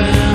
listen